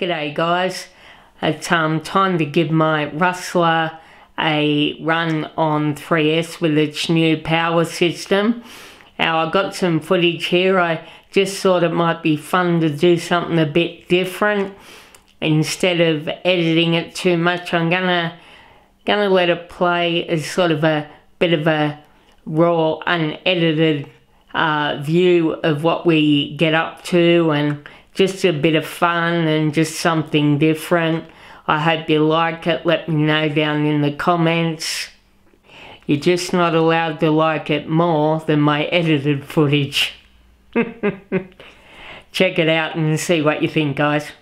G'day guys. It's um, time to give my Rustler a run on 3S with its new power system. Now I got some footage here. I just thought it might be fun to do something a bit different. Instead of editing it too much, I'm gonna gonna let it play as sort of a bit of a raw, unedited uh, view of what we get up to and just a bit of fun and just something different. I hope you like it. Let me know down in the comments. You're just not allowed to like it more than my edited footage. Check it out and see what you think, guys.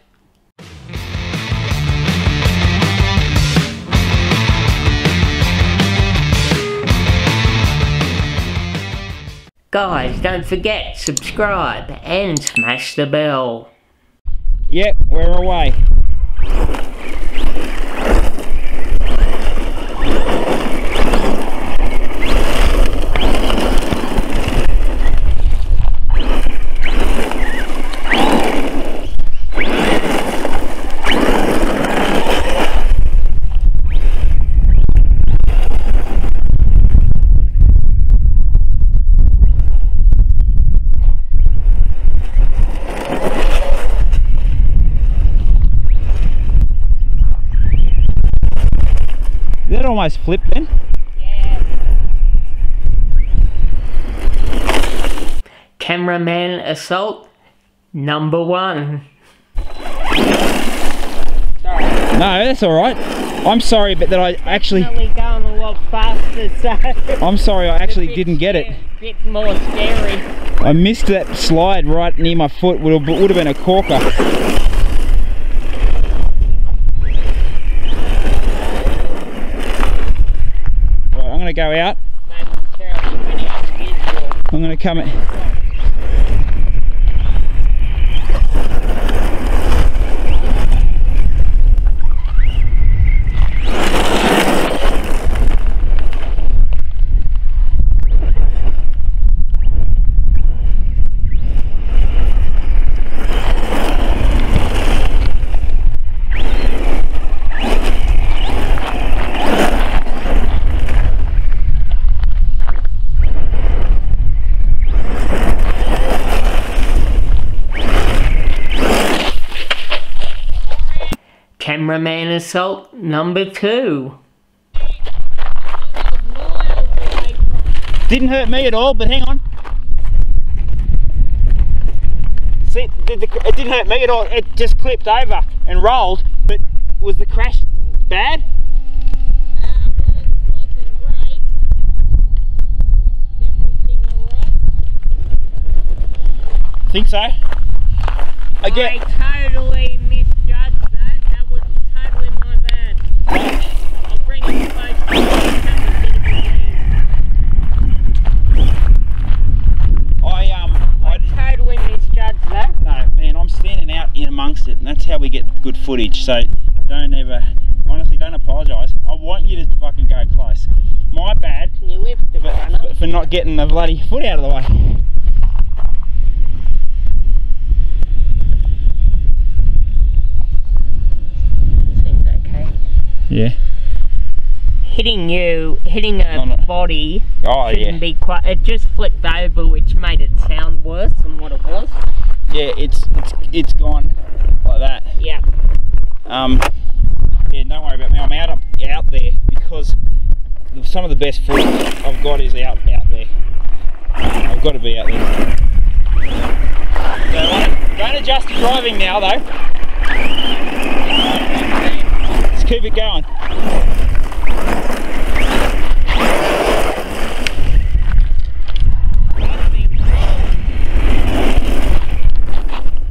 Guys, don't forget, subscribe and smash the bell. Yep, we're away. Almost flipped then. Cameraman assault number one. No, that's all right. I'm sorry, but that I actually, going a lot faster, so I'm sorry, I actually didn't get it. bit more scary. I missed that slide right near my foot. Would would have been a corker. Right, I'm going to go out. Momentarily, when it is I'm going to come. Cameraman assault number two. Didn't hurt me at all, but hang on. See, it didn't hurt me at all. It just clipped over and rolled, but was the crash bad? Think so. Again, I totally misjudged that. That was totally my bad. I'll bring it close to you. Have a bit of a I um, I lead. I totally misjudged that. no man, I'm standing out in amongst it, and that's how we get good footage. So don't ever, honestly, don't apologise. I want you to fucking go close. My bad Can you lift the for, for- not getting the bloody foot out of the way. Seems okay. Yeah. Hitting you, hitting a No, no. body Oh shouldn't yeah. be quite. It just flipped over, which made it sound worse than what it was. Yeah, it's it's it's gone like that. Yeah. Um, yeah, don't worry about me. I'm out out there because some of the best food I've got is out out there. I've got to be out there. So, don't adjust your driving now though. Let's keep it going.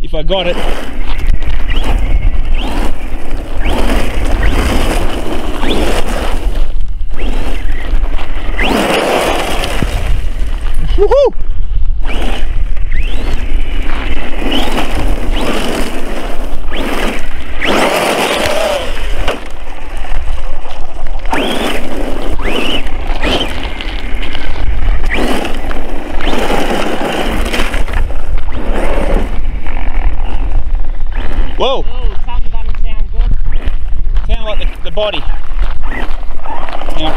If I got it. Woohoo! Whoa! Oh, something like the, the body. Now,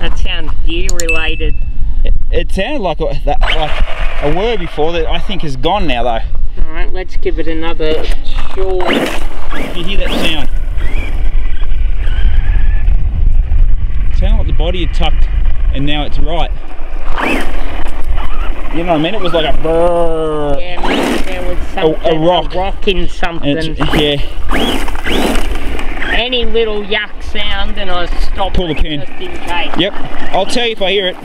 That sounds gear related. it, it sounded like a, that, like a word before that I think is gone now though. Alright, let's give it another short. You hear that sound? It sounded like the body had tucked and now it's right. You know what I mean? It was like a brrrr. Yeah, there was something, rock. rock in something. it's, yeah, Any little yuck sound and I stop Pull the pin. just in case. yep. I'll tell you if I hear it.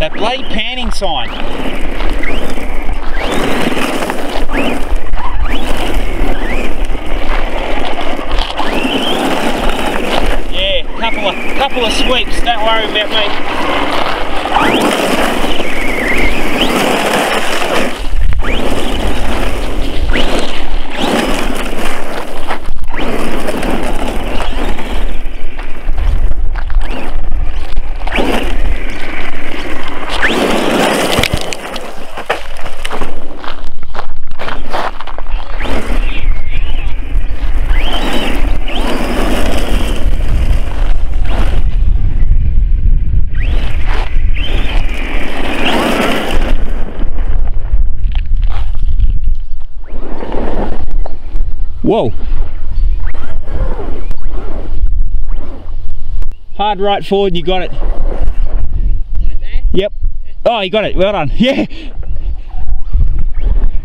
That bloody sign. Yeah, couple of couple of sweeps. Don't worry about me. Whoa. Hard right forward, you got it. Yep. Oh, you got it. Well done. Yeah.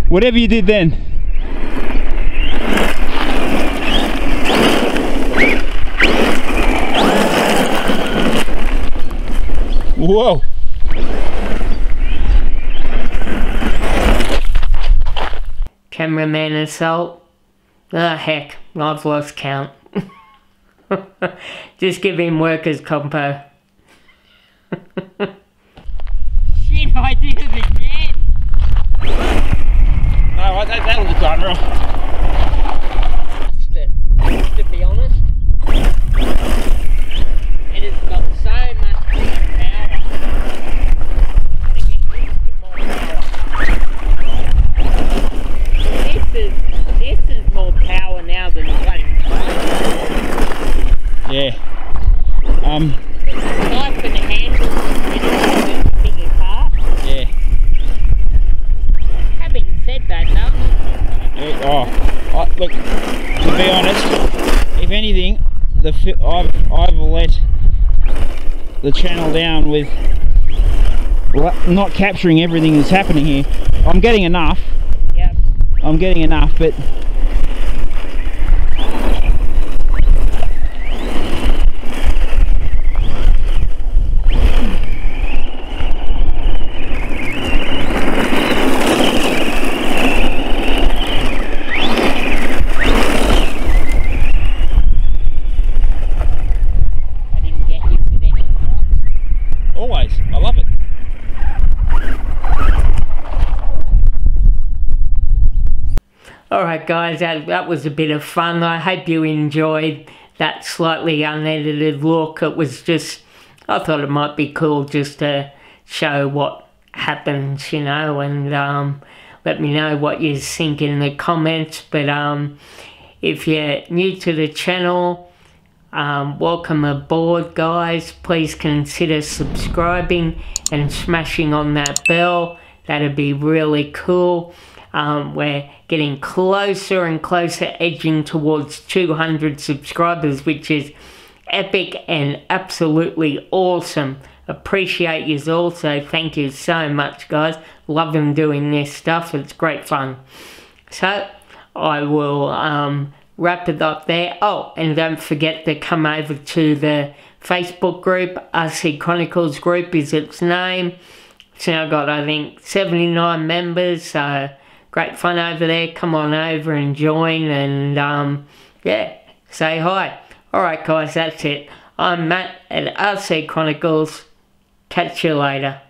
Whatever you did then. Whoa. Cameraman assault. Ah, heck, I've lost count. Just give him workers' compo. Shit, I did it again. No, I, that, that'll look unreal. Lost it, to be honest. It has got so much more power. Gotta get used to more power. This is this is more power now than bloody Yeah. Um, handle bigger car. yeah. Having said that, though, Yeah, Oh, I, look. To be honest, if anything, the I've I've let the channel down with not capturing everything that's happening here. I'm getting enough. yeah, I'm getting enough, but I didn't get you with any knots. always I love it. Guys, that, that was a bit of fun. I hope you enjoyed that slightly unedited look. It was just, I thought it might be cool just to show what happens, you know, and um, let me know what you think in the comments. But um, if you're new to the channel, um, welcome aboard, guys. Please consider subscribing and smashing on that bell. That'd be really cool. Um, we're getting closer and closer, edging towards 200 subscribers, which is epic and absolutely awesome. Appreciate you all, so thank you so much, guys. Loving doing this stuff, it's great fun. So, I will um, wrap it up there. Oh, and don't forget to come over to the Facebook group. RC Chronicles group is its name. It's now got, I think, 79 members, so great fun over there. Come on over and join and, um, yeah, say hi. Alright, guys, that's it. I'm Matt at RC Chronicles. Catch you later.